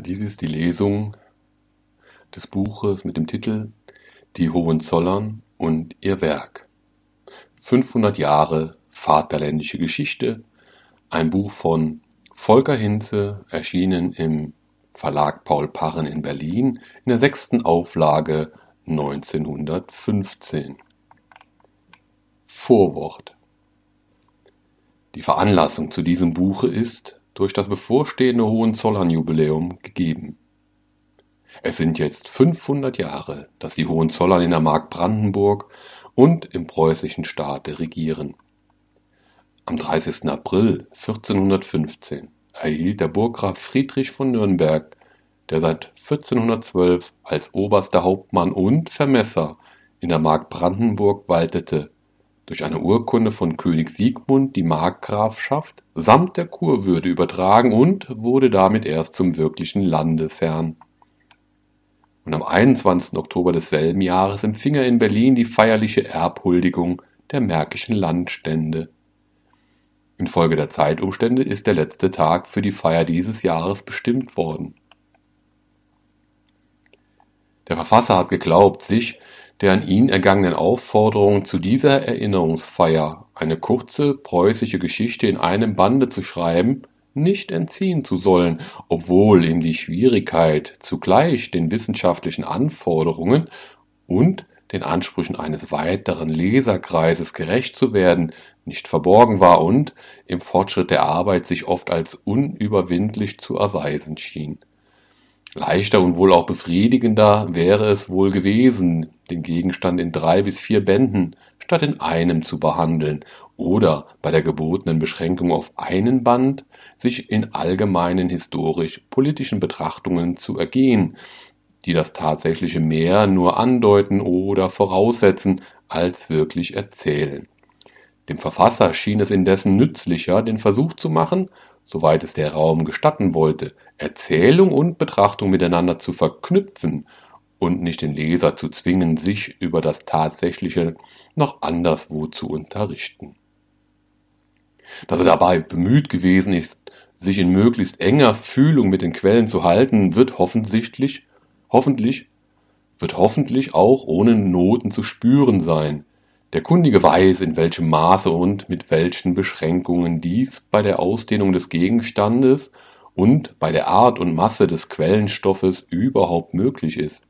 Dies ist die Lesung des Buches mit dem Titel Die Hohenzollern und ihr Werk. 500 Jahre Vaterländische Geschichte, ein Buch von Volker Hinze, erschienen im Verlag Paul Parren in Berlin in der sechsten Auflage 1915. Vorwort Die Veranlassung zu diesem Buche ist, durch das bevorstehende Hohenzollern-Jubiläum gegeben. Es sind jetzt 500 Jahre, dass die Hohenzollern in der Mark Brandenburg und im preußischen Staate regieren. Am 30. April 1415 erhielt der Burggraf Friedrich von Nürnberg, der seit 1412 als oberster Hauptmann und Vermesser in der Mark Brandenburg waltete, durch eine Urkunde von König Siegmund die Markgrafschaft samt der Kurwürde übertragen und wurde damit erst zum wirklichen Landesherrn. Und am 21. Oktober desselben Jahres empfing er in Berlin die feierliche Erbhuldigung der märkischen Landstände. Infolge der Zeitumstände ist der letzte Tag für die Feier dieses Jahres bestimmt worden. Der Verfasser hat geglaubt, sich der an ihn ergangenen Aufforderung, zu dieser Erinnerungsfeier eine kurze preußische Geschichte in einem Bande zu schreiben, nicht entziehen zu sollen, obwohl ihm die Schwierigkeit, zugleich den wissenschaftlichen Anforderungen und den Ansprüchen eines weiteren Leserkreises gerecht zu werden, nicht verborgen war und im Fortschritt der Arbeit sich oft als unüberwindlich zu erweisen schien. Leichter und wohl auch befriedigender wäre es wohl gewesen, den Gegenstand in drei bis vier Bänden statt in einem zu behandeln oder bei der gebotenen Beschränkung auf einen Band sich in allgemeinen historisch-politischen Betrachtungen zu ergehen, die das tatsächliche Mehr nur andeuten oder voraussetzen, als wirklich erzählen. Dem Verfasser schien es indessen nützlicher, den Versuch zu machen, soweit es der Raum gestatten wollte, Erzählung und Betrachtung miteinander zu verknüpfen und nicht den Leser zu zwingen, sich über das Tatsächliche noch anderswo zu unterrichten. Dass er dabei bemüht gewesen ist, sich in möglichst enger Fühlung mit den Quellen zu halten, wird hoffentlich, hoffentlich, wird hoffentlich auch ohne Noten zu spüren sein. Der Kundige weiß, in welchem Maße und mit welchen Beschränkungen dies bei der Ausdehnung des Gegenstandes und bei der Art und Masse des Quellenstoffes überhaupt möglich ist.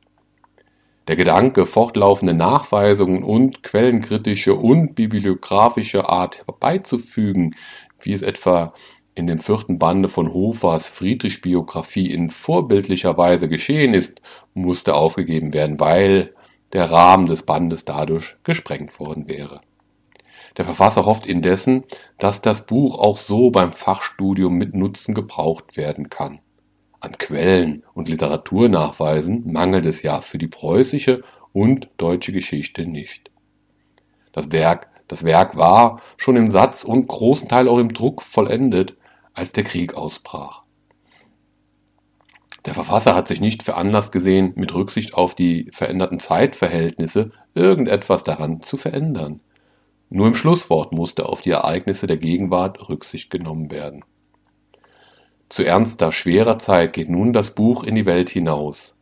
Der Gedanke, fortlaufende Nachweisungen und quellenkritische und bibliographische Art herbeizufügen, wie es etwa in dem vierten Bande von Hofers Friedrich-Biographie in vorbildlicher Weise geschehen ist, musste aufgegeben werden, weil der Rahmen des Bandes dadurch gesprengt worden wäre. Der Verfasser hofft indessen, dass das Buch auch so beim Fachstudium mit Nutzen gebraucht werden kann. An Quellen und Literaturnachweisen mangelt es ja für die preußische und deutsche Geschichte nicht. Das Werk, das Werk war schon im Satz und großen Teil auch im Druck vollendet, als der Krieg ausbrach. Der Verfasser hat sich nicht veranlasst gesehen, mit Rücksicht auf die veränderten Zeitverhältnisse irgendetwas daran zu verändern. Nur im Schlusswort musste auf die Ereignisse der Gegenwart Rücksicht genommen werden. Zu ernster, schwerer Zeit geht nun das Buch in die Welt hinaus.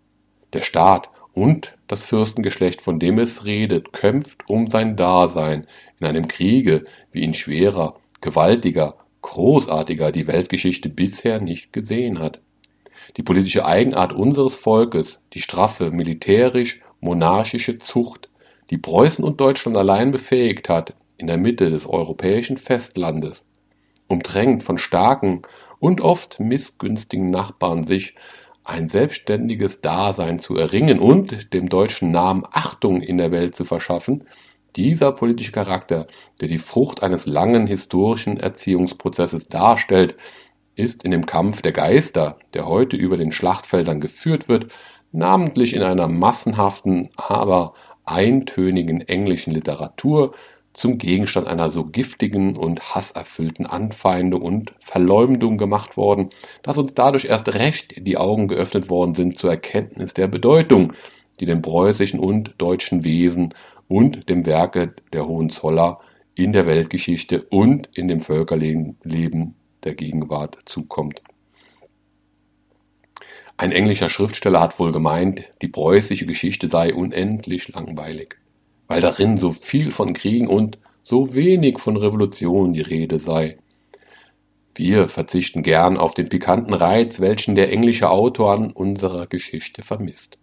Der Staat und das Fürstengeschlecht, von dem es redet, kämpft um sein Dasein in einem Kriege, wie ihn schwerer, gewaltiger, großartiger die Weltgeschichte bisher nicht gesehen hat. Die politische Eigenart unseres Volkes, die straffe militärisch-monarchische Zucht, die Preußen und Deutschland allein befähigt hat, in der Mitte des europäischen Festlandes, umdrängt von starken und oft missgünstigen Nachbarn sich ein selbstständiges Dasein zu erringen und dem deutschen Namen Achtung in der Welt zu verschaffen, dieser politische Charakter, der die Frucht eines langen historischen Erziehungsprozesses darstellt, ist in dem Kampf der Geister, der heute über den Schlachtfeldern geführt wird, namentlich in einer massenhaften, aber eintönigen englischen Literatur zum Gegenstand einer so giftigen und hasserfüllten Anfeindung und Verleumdung gemacht worden, dass uns dadurch erst recht die Augen geöffnet worden sind zur Erkenntnis der Bedeutung, die dem preußischen und deutschen Wesen und dem Werke der Hohenzoller in der Weltgeschichte und in dem Völkerleben der Gegenwart zukommt. Ein englischer Schriftsteller hat wohl gemeint, die preußische Geschichte sei unendlich langweilig, weil darin so viel von Kriegen und so wenig von Revolution die Rede sei. Wir verzichten gern auf den pikanten Reiz, welchen der englische Autor an unserer Geschichte vermisst.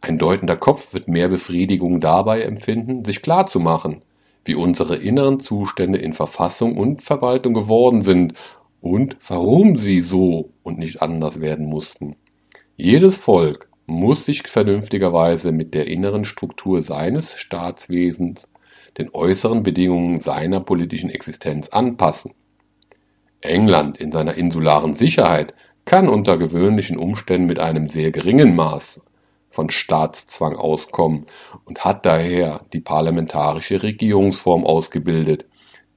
Ein deutender Kopf wird mehr Befriedigung dabei empfinden, sich klarzumachen, wie unsere inneren Zustände in Verfassung und Verwaltung geworden sind und warum sie so und nicht anders werden mussten. Jedes Volk muss sich vernünftigerweise mit der inneren Struktur seines Staatswesens den äußeren Bedingungen seiner politischen Existenz anpassen. England in seiner insularen Sicherheit kann unter gewöhnlichen Umständen mit einem sehr geringen Maß von Staatszwang auskommen und hat daher die parlamentarische Regierungsform ausgebildet,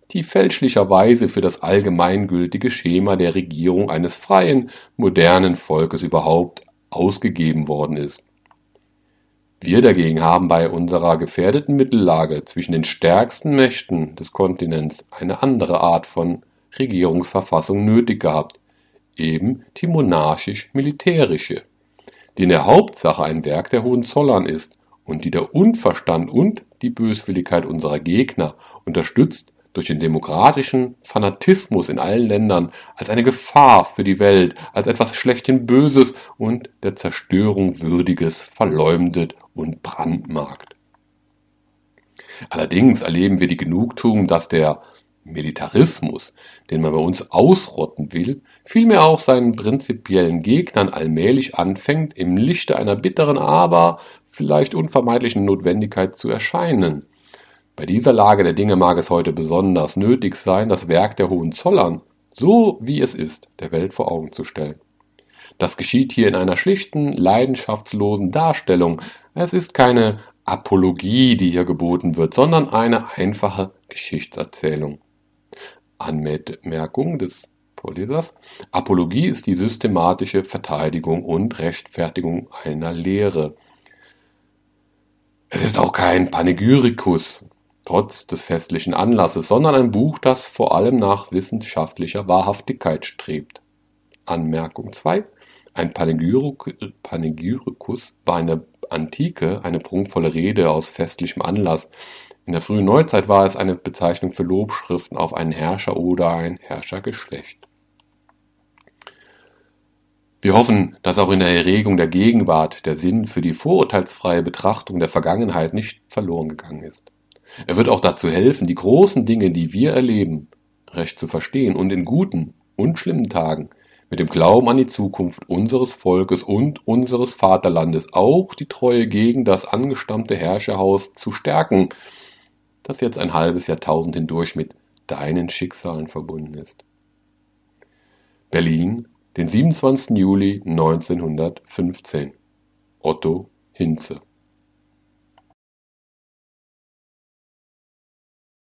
die fälschlicherweise für das allgemeingültige Schema der Regierung eines freien, modernen Volkes überhaupt ausgegeben worden ist. Wir dagegen haben bei unserer gefährdeten Mittellage zwischen den stärksten Mächten des Kontinents eine andere Art von Regierungsverfassung nötig gehabt, eben die monarchisch-militärische, die in der Hauptsache ein Werk der Hohenzollern ist und die der Unverstand und die Böswilligkeit unserer Gegner, unterstützt durch den demokratischen Fanatismus in allen Ländern, als eine Gefahr für die Welt, als etwas schlechthin Böses und der Zerstörung Würdiges verleumdet und brandmarkt. Allerdings erleben wir die Genugtuung, dass der Militarismus, den man bei uns ausrotten will, vielmehr auch seinen prinzipiellen Gegnern allmählich anfängt, im Lichte einer bitteren, aber vielleicht unvermeidlichen Notwendigkeit zu erscheinen. Bei dieser Lage der Dinge mag es heute besonders nötig sein, das Werk der Hohenzollern, so wie es ist, der Welt vor Augen zu stellen. Das geschieht hier in einer schlichten, leidenschaftslosen Darstellung. Es ist keine Apologie, die hier geboten wird, sondern eine einfache Geschichtserzählung. Anmerkung des Vorlesers. Apologie ist die systematische Verteidigung und Rechtfertigung einer Lehre. Es ist auch kein Panegyrikus, trotz des festlichen Anlasses, sondern ein Buch, das vor allem nach wissenschaftlicher Wahrhaftigkeit strebt. Anmerkung 2. Ein Panegyrikus war in der Antike eine prunkvolle Rede aus festlichem Anlass, in der frühen Neuzeit war es eine Bezeichnung für Lobschriften auf einen Herrscher oder ein Herrschergeschlecht. Wir hoffen, dass auch in der Erregung der Gegenwart der Sinn für die vorurteilsfreie Betrachtung der Vergangenheit nicht verloren gegangen ist. Er wird auch dazu helfen, die großen Dinge, die wir erleben, recht zu verstehen und in guten und schlimmen Tagen mit dem Glauben an die Zukunft unseres Volkes und unseres Vaterlandes auch die Treue gegen das angestammte Herrscherhaus zu stärken, das jetzt ein halbes Jahrtausend hindurch mit deinen Schicksalen verbunden ist. Berlin, den 27. Juli 1915. Otto Hinze